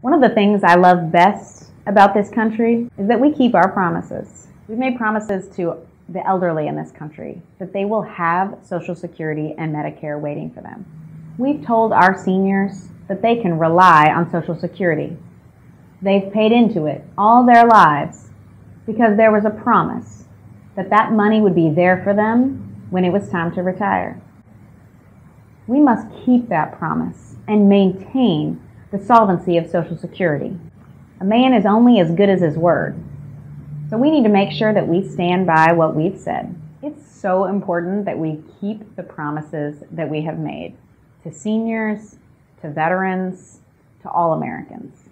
One of the things I love best about this country is that we keep our promises. We've made promises to the elderly in this country that they will have Social Security and Medicare waiting for them. We've told our seniors that they can rely on Social Security. They've paid into it all their lives because there was a promise that that money would be there for them when it was time to retire. We must keep that promise and maintain the solvency of Social Security. A man is only as good as his word. So we need to make sure that we stand by what we've said. It's so important that we keep the promises that we have made to seniors, to veterans, to all Americans.